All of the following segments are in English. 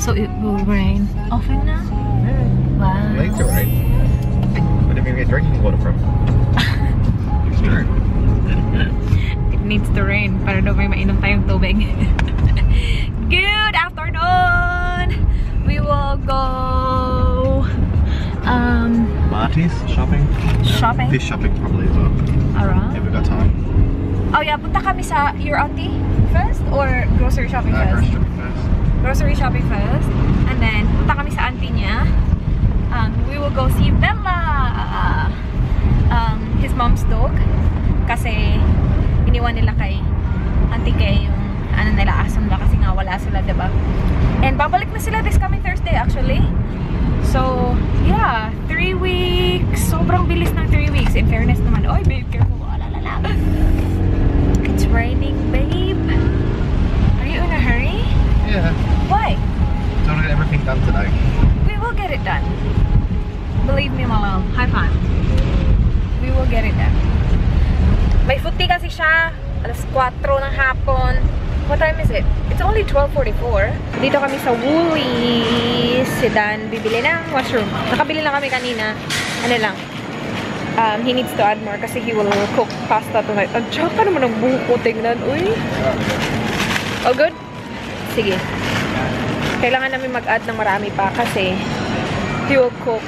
So it will rain often now? Wow. Later, right? Where did we get drinking water from? it's true. It needs to rain para daw may mainom tayong tubig. Good afternoon! We will go um, Marty's shopping. shopping Fish shopping probably as well. around. If we've got time. Oh yeah, punta kami sa your auntie first or grocery shopping Uh, first? grocery shopping first. Grocery shopping first. And then punta kami sa auntie niya. Um, we will go see Bella! Um, his mom's dog. Kasi iniwan nila kay auntie Kay yung ano nila aso nila kasi nga wala sila, diba? And babalik na sila this coming Thursday actually. So, yeah, three weeks. Sobrang bilis ng three weeks. In fairness naman, oy babe, careful. Oh, la, la, la. It's raining, babe. Are you in a hurry? Yeah. Why? So I want to get everything done today. We will get it done. Believe me, Malal. High five. We will get it done. May footy kasi siya. Alas 4 ng hapon. What time is it? It's only 12.44. Dito kami sa Woolies. Si Dan bibili ng mushroom. Nakabili na kami kanina. Ano lang. Um, he needs to add more kasi he will cook pasta tonight. Ang tsaka naman ang buko. Tingnan. Uy. Oh, good? Sige. Kailangan namin mag-add ng marami pa kasi he will cook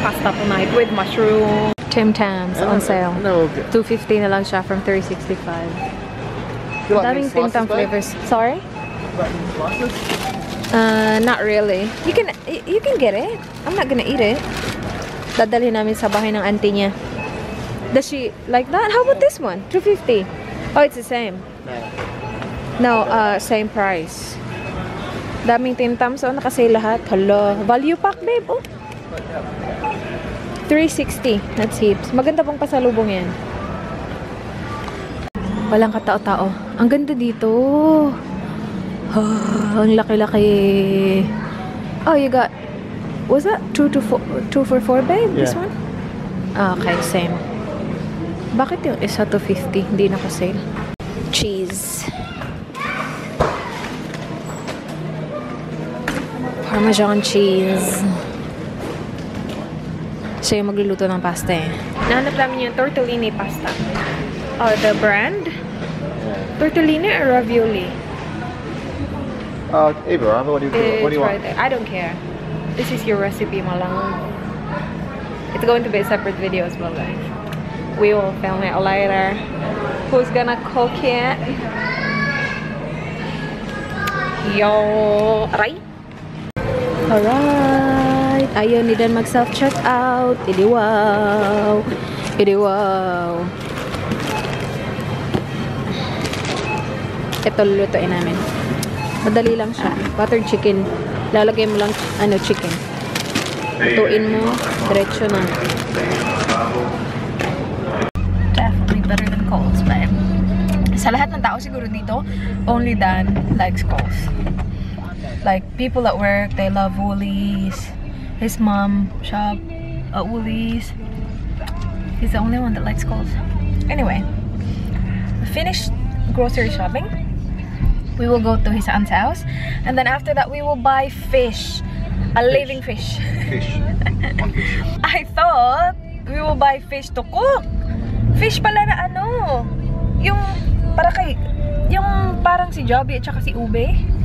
pasta tonight with mushroom. Tim Tams on sale. No, 250 na lang siya from 365. you like Daming Tim Tam flavors. Sorry? Uh, not really. You can you can get it. I'm not gonna eat it. Dadalhin namin sa bahay ng auntie niya. Does she like that? How about this one? 250. Oh, it's the same. No. No, uh, same price. Daming Tim Tams. Oh, nakasale lahat. Hala. Value pack, babe. Oh. 360. That's heaps. Maganda pong pasalubong yan. Walang katao-tao. Ang ganda dito. Ah, ang laki-laki. Oh, you got... Was that 2 to 4, 2 for 4, babe? This Yeah. one? Ah, okay, same. Bakit yung isa to 50? Hindi na sale. Cheese. Parmesan cheese. Siya yung magluluto ng pasta eh. Nahanap namin yung tortellini pasta. Oh, the brand? Tortellini or ravioli? Uh, either either. What do you, what do It's you right want? there. I don't care. This is your recipe, malang. It's going to be a separate video as well, guys. We will film it later. Who's gonna cook it? Yo, right? Alright. Ayun, ni Dan mag self-check out. Idi wow. Idi wow. Ito lulutuin namin. Madali lang siya. Buttered chicken. Lalagay mo lang ano chicken. Lutuin mo, diretso na. Definitely better than Coles, babe. Sa lahat ng tao siguro dito, only Dan likes Coles. Like, people at work, they love Woolies. His mom shop at Woolies. He's the only one that likes Coles. Anyway, finished grocery shopping. We will go to his aunt's house. And then after that, we will buy fish. A living fish. Fish. Fish. I thought we will buy fish to cook. Fish pala na ano. Yung para kay yung parang si Joby at saka si Ube.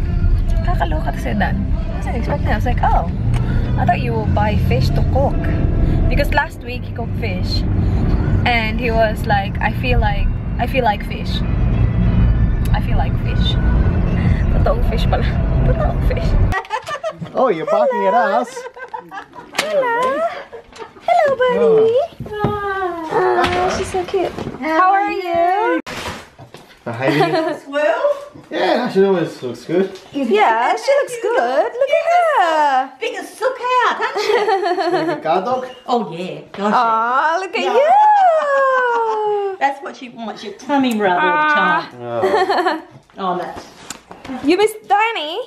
Kakaloka to si Dan. I wasn't expecting. I was like, oh, I thought you will buy fish to cook. Because last week he cooked fish. And he was like, I feel like, I feel like fish. I feel like fish. Totoong fish pala. Totoong fish. Oh, you're barking at us. Hello. Hello, buddy. Oh, ah, she's so cute. How are you? Behaving. Well, yeah, she always looks good. Yeah, she looks good. Look at her. big as sook out, hasn't she? Like a guard dog. oh yeah, gosh. Aw, look at Yeah. you. That's what she wants, your tummy rub all the time. Oh. Oh, that's. You miss Danny?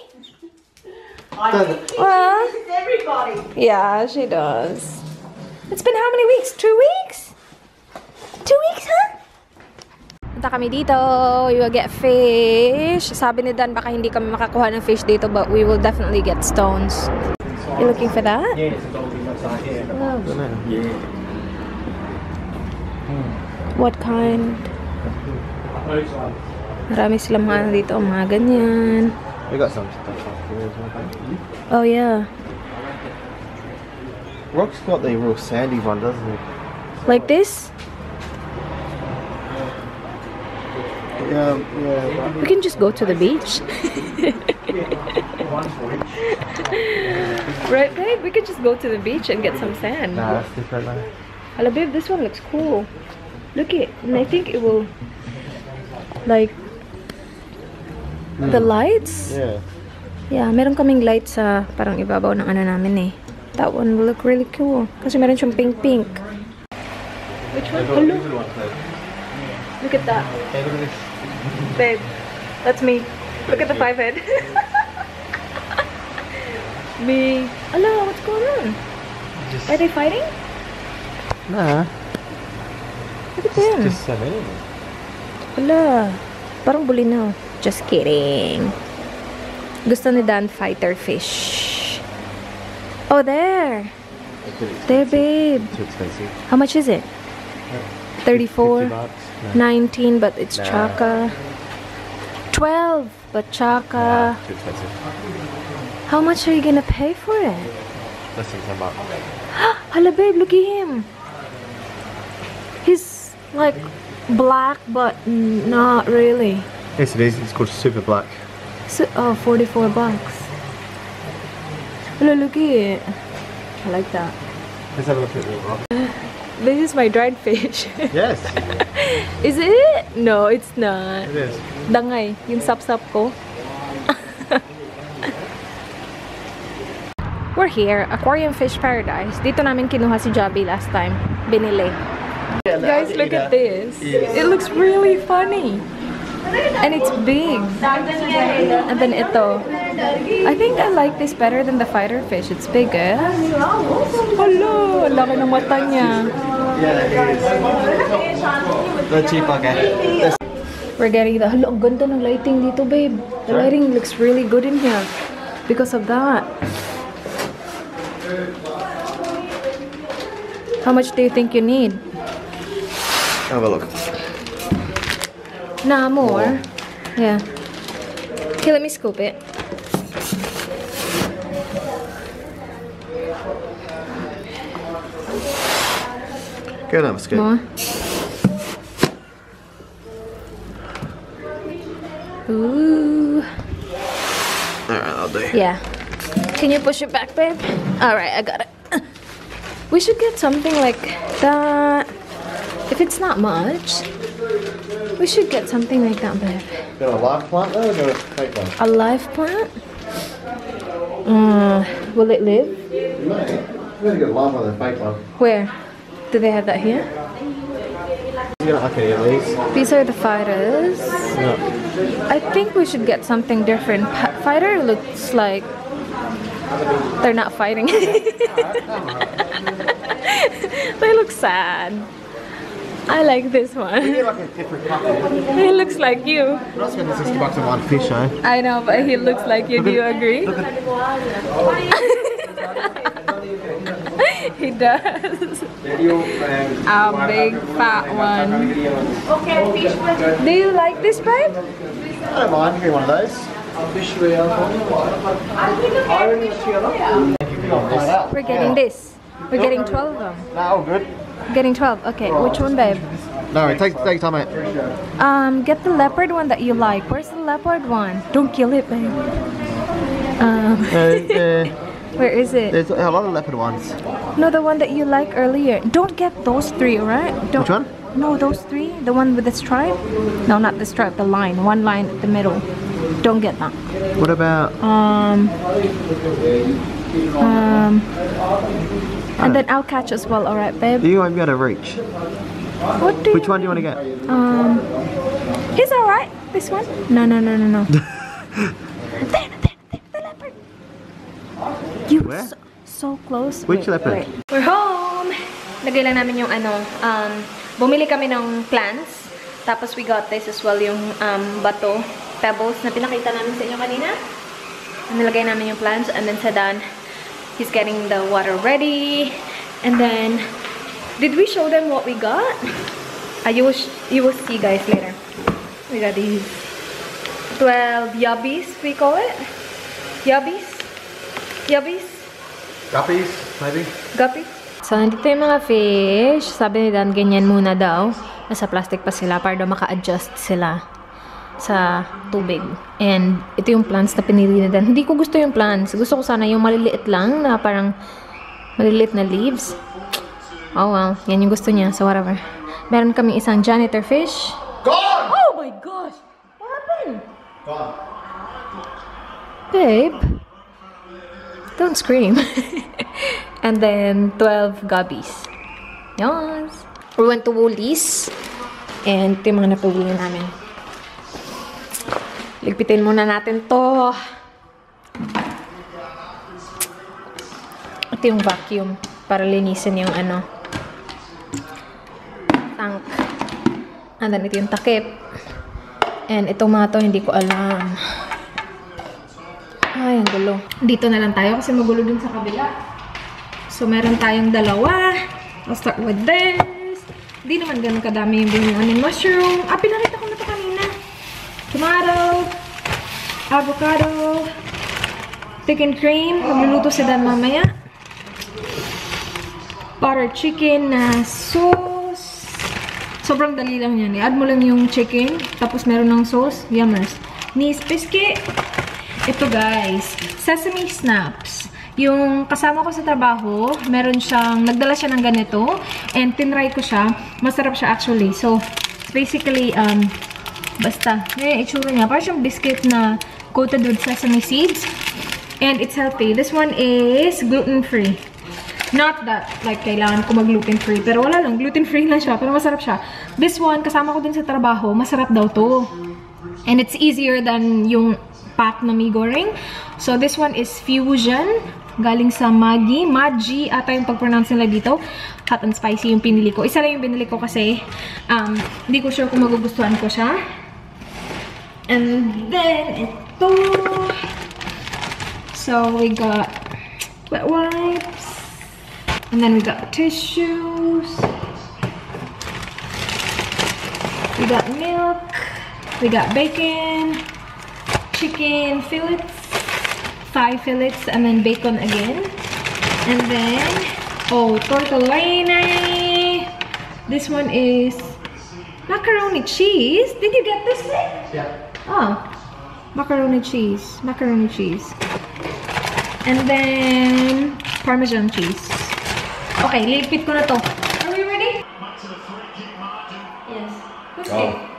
I Does think she Well. misses everybody. Yeah, she does. It's been how many weeks? Two weeks? Two weeks, huh? Punta kami dito. We will get fish. Sabi ni Dan, baka hindi kami makakuha ng fish dito, but we will definitely get stones. You looking for that? Yeah, it's a dolphin inside here. Yeah. What kind? Marami silang mga dito, mga ganyan. We got some stuff here as well. Oh, yeah. Rock's got the real sandy one, doesn't it? Like this? We can just go to the beach. right, babe? We could just go to the beach and get some sand. Nah, that's different, man. Hello, babe, this one looks cool. Look it, and I think it will, like, the lights. Yeah. Yeah, meron kaming light sa parang ibabaw ng ano namin eh. That one will look really cool. Kasi meron siyang pink-pink. Which one? Hello, look at that. Hey, look at this. Babe, that's me. Look at the five head. me. Hello, what's going on? Just, Are they fighting? nah, Look at them. just seven. Wala. Parang bulinaw. Just kidding. Gusto ni Dan fighter fish. Oh, there. There, babe. Too expensive. How much is it? Uh, 34, 50 bucks. Nah. 19, but it's Nah. chaka. 12, but Nah, chaka. too expensive. How much are you gonna pay for it? Less than 10 bucks. Hala, babe, look at him. He's like black, but not really. Yes, it is. It's called Super Black. So, oh, 44 bucks. Hala, look at it. I like that. Let's have a look at the rock. This is my dried fish. Yes, is it? No, it's not. it is. Dangay, yung sap-sap ko. We're here, Aquarium Fish Paradise. Dito namin kinuha si Javi last time. Binili. Guys, look at this. It looks really funny. And it's big. And then ito. I think I like this better than the fighter fish. It's bigger. Hello! Laki ng mata niya. Yeah, it is. The cheaper guy. We're getting the... Hala, ang ganda ng lighting dito, babe. The lighting looks really good in here. Because of that. How much do you think you need? Have a look. Nah, more. Yeah. Okay, let me scoop it. Go and have a scoop. More. Ooh. Alright, I'll do. Yeah. Can you push it back, babe? Alright, I got it. We should get something like that. If it's not much, we should get something like that, babe. Got a live plant though, or got a fake one? A live plant? Uh, will it live? You may. You got a live one and a fake one. Where? Do they have that here? You don't like any of these? Are the fighters. I think we should get something different. Pa- fighter looks like they're not fighting. they look sad. I like this one. Get like a different couple. He looks like you. I'm not spending 60 bucks on fish, eh? I know, but he looks like you. Do you agree? he does. A big fat one. Okay, fish Do you like this, babe? I don't mind, give me one of those. We're getting this. We're getting 12 of them. No, all good. Getting 12. Okay, which one, babe? No, it takes take time, mate. Um, get the leopard one that you like. Where's the leopard one? Don't kill it, babe. Um, where is it? there's a lot of leopard ones. No, the one that you like earlier. Don't get those three, alright? Don't. Which one? No, those three. The one with the stripe. No, not the stripe. The line. One line at the middle. Don't get that. What about Um. Um. And then I'll catch as well, alright, babe? you won't be able to reach? What do Which one do you want to get? Um, he's all right. This one? No, no, no, no, no. You were so, so close. Which leopard? wait. We're home. Lagay lang namin yung ano, um, bumili kami ng plants Tapos we got this as well, yung um, bato, pebbles na pinakita namin sa inyo kanina. Nilagay namin yung plants. And then sa Dan, he's getting the water ready. And then, did we show them what we got? Uh, you, will you will see guys later. We got these 12 yubbies, we call it. Yubbies? Yubbies? Guppies, maybe? Guppies? So, nandito yung mga fish. Sabi ni Dan, ganyan muna daw. Nasa plastic pa sila para daw maka-adjust sila sa tubig. And ito yung plants na pinili ni Dan. Hindi ko gusto yung plants. Gusto ko sana yung maliliit lang na parang maliliit na leaves. Oh well, yan yung gusto niya. So whatever. Meron kami isang janitor fish. Gone! Oh my gosh! What happened? Gone. Babe, don't scream. and then 12 guppies. Yes. We went to Woolies. And ito yung mga napuli namin. Ligpitin muna natin to. Ito yung vacuum para linisin yung ano tank. And then ito yung takip. And itong mga to hindi ko alam. Ay, ang gulo. Dito na lang tayo kasi magulo dun sa kabila. So, meron tayong dalawa. I'll start with this. Hindi naman ganun kadami yung binuan mushroom. Ah, pinakita ko na to kanina. Tomato. Avocado. Thick and cream. Magluluto si Dan mamaya. Butter chicken na sauce. Sobrang dali lang yan. I-add mo lang yung chicken. Tapos meron ng sauce. Yummers. Nis biscuit. Ito guys, sesame snaps. Yung kasama ko sa trabaho, meron siyang, nagdala siya ng ganito. And tinry ko siya. Masarap siya actually. So, basically, um, basta, eh, itsura niya. Parang siyang biscuit na coated with sesame seeds. And it's healthy. This one is gluten-free. Not that, like, kailangan ko mag-gluten-free. Pero wala lang, gluten-free lang siya. Pero masarap siya. This one, kasama ko din sa trabaho, masarap daw to. And it's easier than yung pack na mi goreng. So, this one is Fusion. Galing sa Maggi. Maggi ata yung pag-pronounce nila dito. Hot and spicy yung pinili ko. Isa lang yung binili ko kasi um, hindi ko sure kung magugustuhan ko siya. And then, ito. So, we got wet wipes. And then we got tissues. We got milk. We got bacon. Chicken fillets. Thigh fillets. And then bacon again. And then, oh, tortellini. This one is macaroni cheese. Did you get this thing? Yeah. Oh, macaroni cheese. Macaroni cheese. And then, parmesan cheese. Okay, ligpit ko na to. Are we ready? Yes. Who's oh. Go.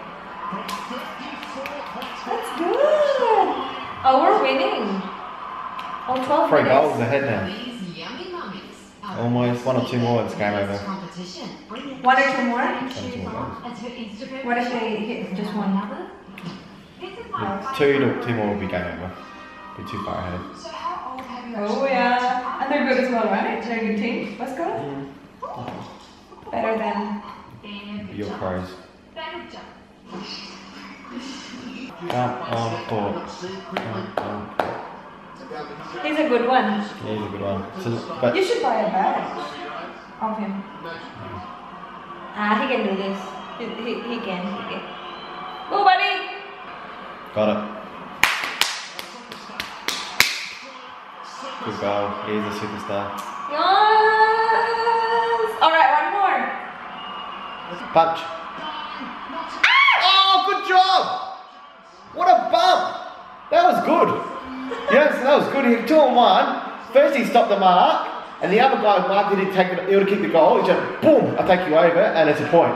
12 Three minutes. goals ahead now. These yummy mummies. Almost one or two more, it's game over. Competition. Bring it One or two more? One or two more goals. and to Instagram. What if they hit just one? Another? Yeah, Two to two more will be game over. Be too far ahead. So how old have you Oh yeah. And they're good as well, right? They're a good team. Let's go. Mm. Better than Your pros. Jump. Jump on court. Jump on court. He's a good one. Yeah, he's a good one. So, but You should buy a badge of him. Ah, he can do this. He, he, he can. He can. Go, buddy. got it. Good goal. He's a superstar. Yes. All right, one more. Punch. Oh, good job! What a bump! That was good. Yes, that was good. He two on one. First he stopped the mark, and the other guy marked it. He take it. He would have kicked the goal. He just boom. I take you over, and it's a point.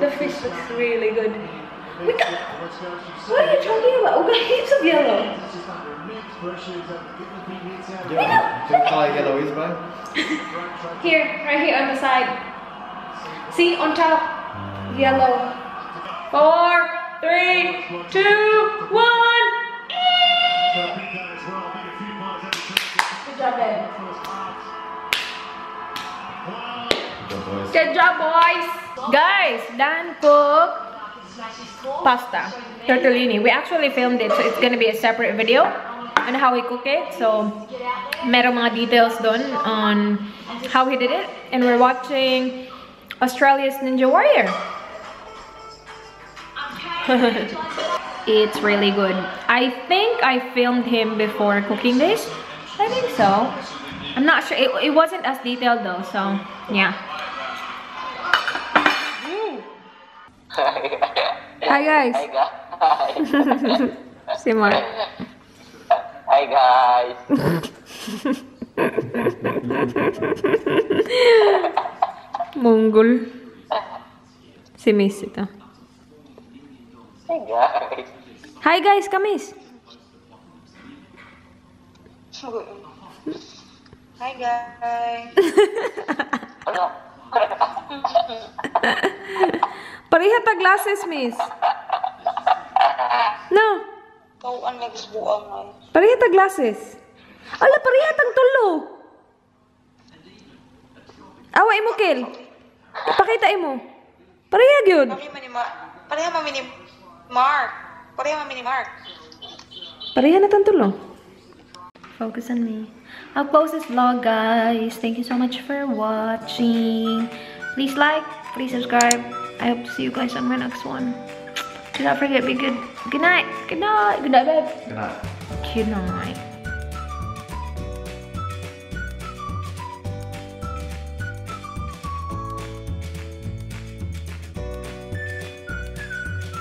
The fish looks really good. We got. What are you talking about? We've got heaps of yellow. Do you know what colour yellow is, bro? Here, right here on the side. See, on top. Yellow. Four, three, two, one. Babe. Good job, boys! Guys, Dan cook pasta, tortellini. We actually filmed it, so it's gonna be a separate video on how he cook it. So, meron mga details done on how he did it. And we're watching Australia's Ninja Warrior. it's really good. I think I filmed him before cooking this. I think so. I'm not sure. It, it wasn't as detailed though, so yeah. Hi guys. Hi guys. Si Mark. Hi guys. Mongol. Si Miss ito. Hi guys. Hi guys, kamis. Hi guys. Ano? Pareha ta glasses, Miss. No. Kau ang nagsbuang ay. Pareha ta glasses. Ala, pareha tang tulo. Awa imo, Kel. Pakita imo. Pareha gyud. Pareha man ni Mark. Pareha man ni Mark. Pareha man ni Mark. Pareha na tang tulo. Focus on me. I'll close this vlog, guys. Thank you so much for watching. Please like, please subscribe. I hope to see you guys on my next one. Do not forget, be good. Good night. Good night. Good night, babe. Good night. Good night.